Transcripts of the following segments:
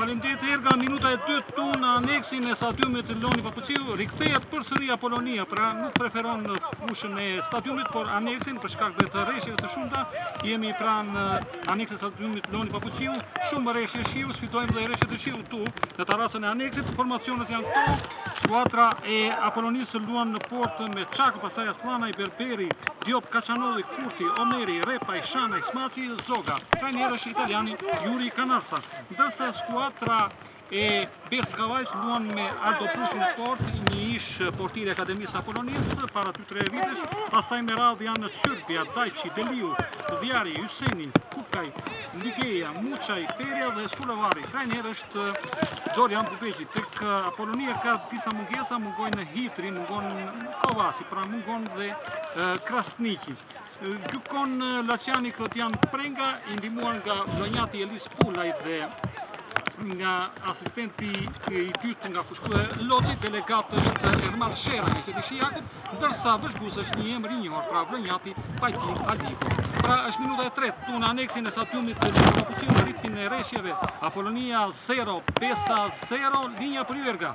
Faleminderit Erga, minuta e dytë këtu në aneksin e stadiumit Loni Papuçiu, rikthehet përsëri Apolonia, pra nuk preferon fushën e stadiumit, por aneksin për shkak dhe të rreshjeve të shumta. Jemi pranë aneksit të stadiumit Loni Papuçiu, shumë rreshje shiu, sfidojmë dhe rreshjet e shiut këtu në tarracën e aneksit, formacionet janë këtu. Skuadra e Apolonisë luan në portë me Çakë, pastaj Aslanaj, Berberi, Diop, Kaçanolli, Kurti, Omeri, Repaj, Shanaj, Smaci, Zoga. Trajner është italiani Juri Kanarsa. Ndërsa skuadra e Besës Kavajës luan me Ardo Pushin në portë, një ish portier i Akademisë së Apolonisë, para 2-3 vitesh, pastaj me radhë janë Çyrbja, Dajçi, Deliu, Dhjari, Hyseni, Kukaj, Ligeja, Muçaj, Perja dhe Sulavari. Trajner është Dorian Bubeqi, tek Apolonia ka disa mungesa, mungojnë Hitri, mungon Kovasi, pra mungon dhe Krasniki. Gjukon laçiani Klodian Prenga, i ndihmuar nga Vlonjati Elis Pulaj dhe nga asistenti i dytë nga Fushë-Kruja Loti, delegat është Ermar Shera, e që të shi Jakup, Ndërsa vëzhgues është një emër i njohur pra Vlonjati Pajtim Aliku. Pra është minuta e tretë, këtu në aneksin e stadiumit Loni Papuçiu në ritmin e reshjeve. Apolonia 0, Besa 0, linja për ju Erga.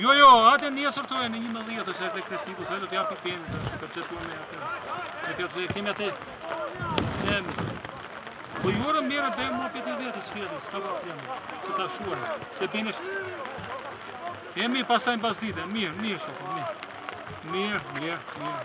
Jo, jo, atë e njësër të e në një më dhjetë, është e të kresni, ku thëllë të jam për pjenë, është për qëtë unë me atë. E të të kemi atë. Kemi. Po ju orë mërë dhe më për të dhjetë, që kjetë, s'ka për pjenë, që ta shuarë, se bini shë. Kemi pasaj në pas dite, mirë, mirë shumë, po, mirë. Mirë, mirë, mirë.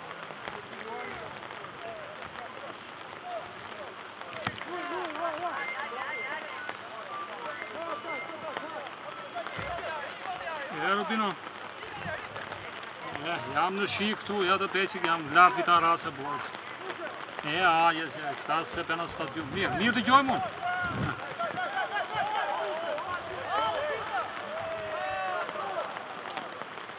Jero Dino. Eh, jam në shi këtu, ja te peqe jam lagur vë re borës. E, a, jes, e, këta se pena stadium. Mirë, mirë të dëgjojmë unë.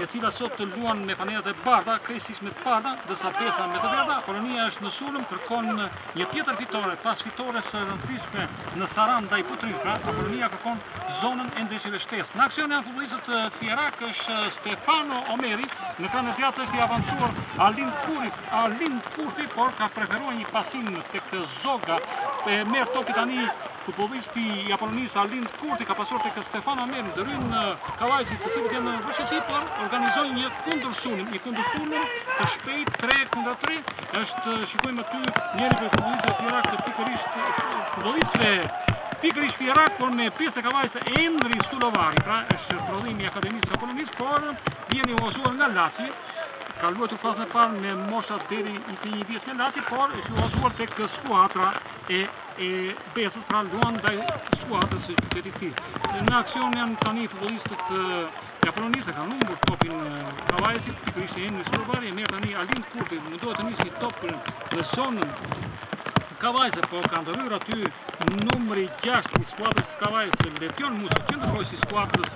e cila sot luan me fanellat e bardha, krejtësisht me të bardha, ndërsa Besa me të verdha, Apolonia është në sulm, kërkon një tjetër fitore, pas fitores së rëndësishme në Sarandë ndaj Butrintit, pra Apolonia kërkon zonën e ndeshjeve shtesë. Në aksion janë futbollistët fierakë është Stefano Omeri, në krahun e djathtë është i avancuar Alin Kurti, Alin Kurti, por ka preferuar një pasim tek Zoga, e merr topin tani Futbollisti i Apolonisë Arlind Kurti ka pasuar tek Stefan Amir ndërhyjnë kavajasit, të cilët janë në vështirësi por organizojnë një kundërsulm, një kundërsulm të shpejt 3 kundra 3. Është shikojmë aty njëri prej futbollistëve fierakë pikërisht futbollistëve pikërisht fierak, por me Besën e Kavajës Endri Sulovari, pra është prodhimi i Akademisë së Apolonisë, por vjen i huazuar nga Laçi, ka luajtur fazën e parë me moshat deri 21 vjeç me Laçin, por është huazuar tek skuadra e e Besës pra luan ndaj skuadrës së qytetit të tij. Në aksion janë tani futbollistët e Apolonisë kanë humbur topin kavajasit, pikërisht Endri Sulovari, e merr tani Arlind Kurti, mundohet të nisë një top në zonën kavajase, po ka ndërhyrë aty numri 6 i skuadrës së Kavajës, Letjon Musa, qendërmbrojtës i skuadrës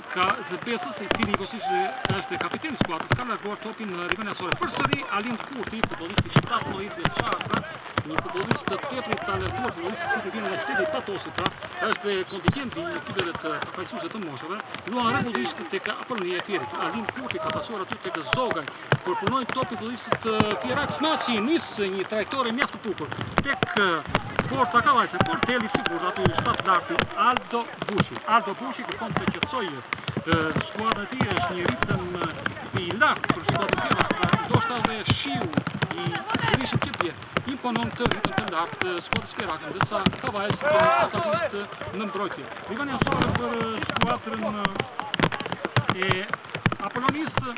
Ka dhe Besës, i cili njëkohësisht është kapiten i skuadrës, ka larguar topin në rivënie anësore. Përsëri Arlind Kurti, futbollisti 17 vjeçar, pra një futbollist tepër i talentuar, futbollist i cili vjen nga qyteti i Patosit, pra është dhe kontingjent i ekipeve përfaqësuese të moshave, luan rregullisht tek Apolonia e Fierit. Arlind Kurti ka pasuar aty tek Zogaj, Përpunojnë topin futbollistët fierakë, Maçi nis një trajektore mjaft të bukur tek porta kavajase, por del i sigurt aty shtatlarti Aldo Bushi. Aldo Bushi kërkon të qetësojë skuadrën e tij, është një ritëm i lartë për skuadrën e tij, pra ndoshta edhe shiu i furishëm që bie. imponon këtë ritëm të lartë të skuadrës fierake, ndërsa kavajasit janë aktualisht në mbrojtje. Rivënie anësore për skuadrën e Apolonisë.